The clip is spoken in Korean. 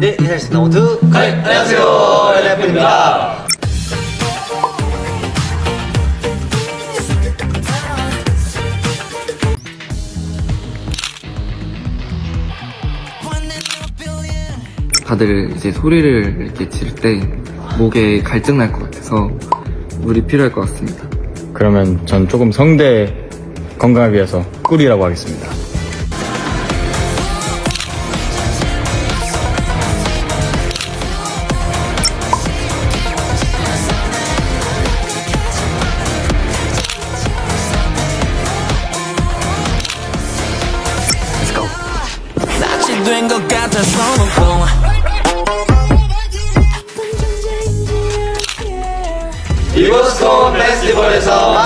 네, 인사했습니다. 모두 가이 안녕하세요. LF입니다. 다들 이제 소리를 이렇게 질때 목에 갈증 날 것 같아서 물이 필요할 것 같습니다. 그러면 전 조금 성대 건강을 위해서 꿀이라고 하겠습니다. 된 것 같아서 놓고 이버스콘 페스티벌에서 만나요.